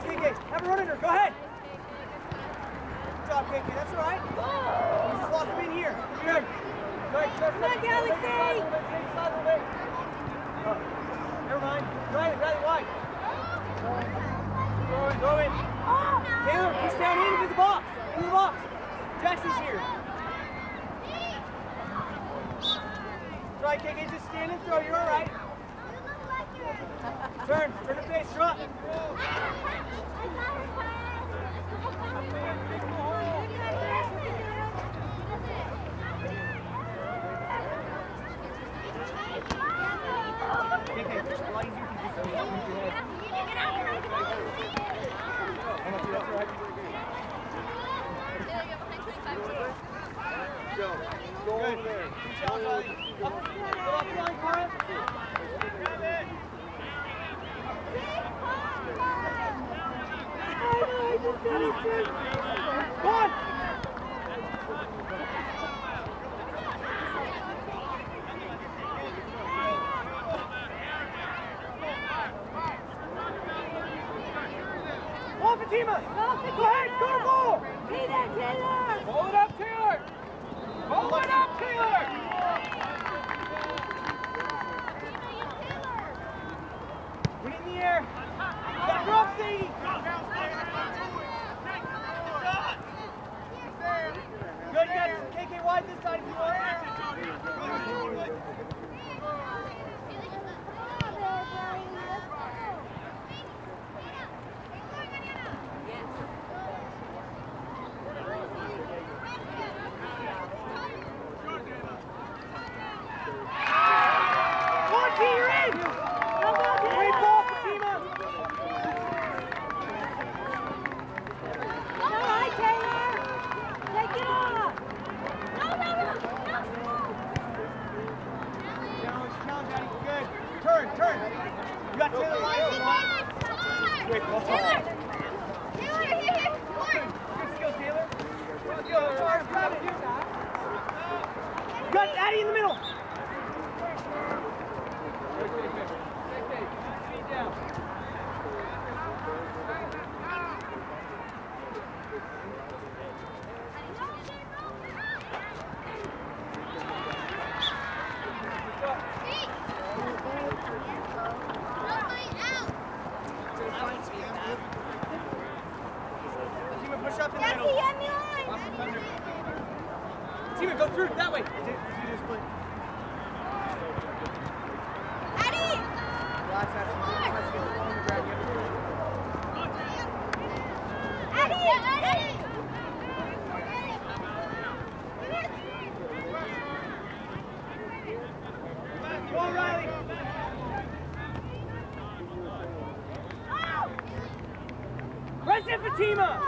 ball, KK. Have a run at her. Go ahead. Good job, KK. That's all right. You just lock him in here. Good. Right, Come on, Galaxy. Oh, never mind. Riley, Riley, wide. Go in, go in. Taylor, push down into the box. Into the box. Jackson's here. Try, KK. Just stand and throw. You're all right. Turn, turn the face, drop. Go. Go over there. Go up the line, Carl. Come on! Cut, Addy in the middle. Lima!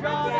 Bravo!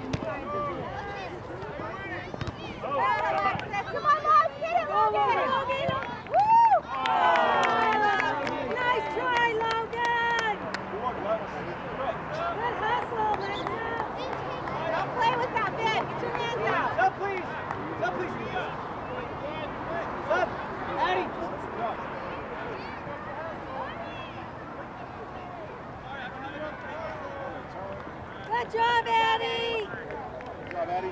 Good job, Addie. Good job, Addie.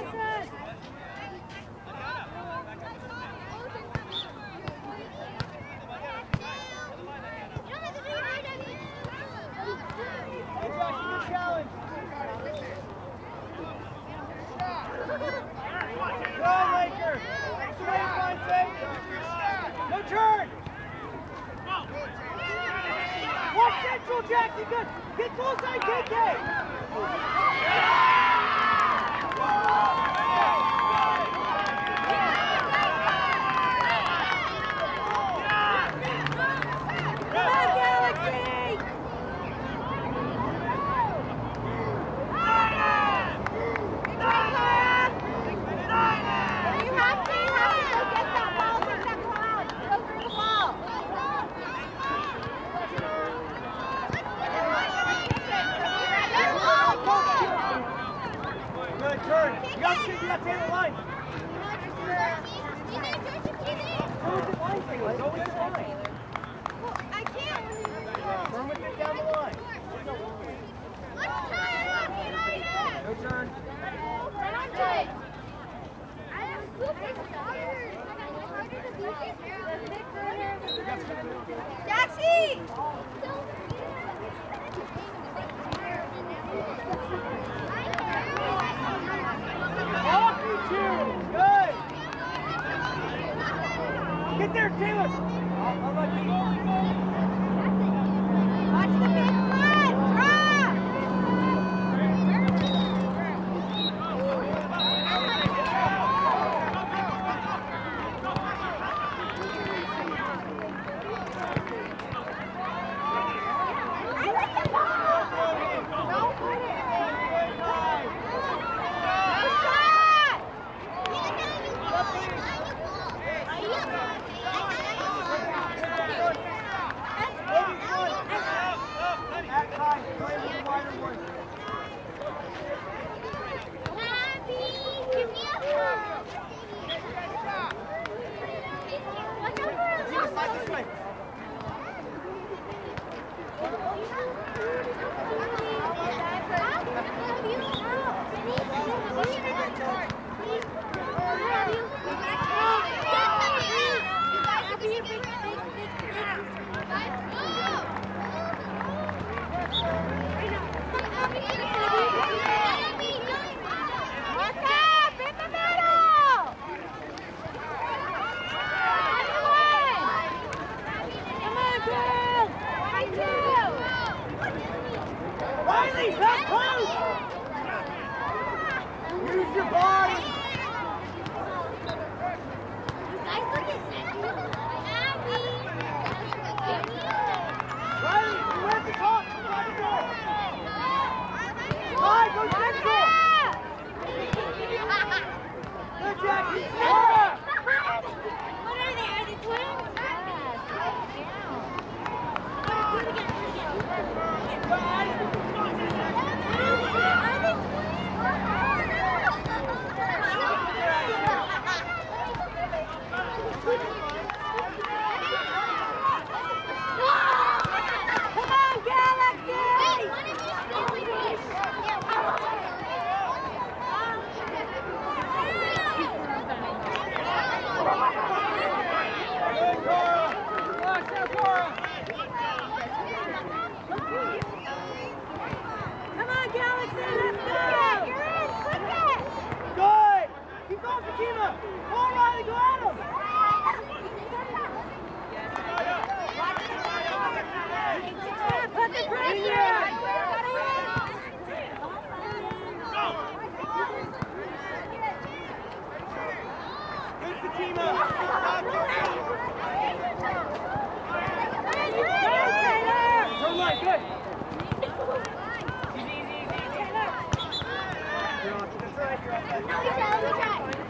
Mitchell Jackson, good. Get close, I KK. Wait. Use your ball! Easy, easy, easy, easy. You're on. That's right, you're on.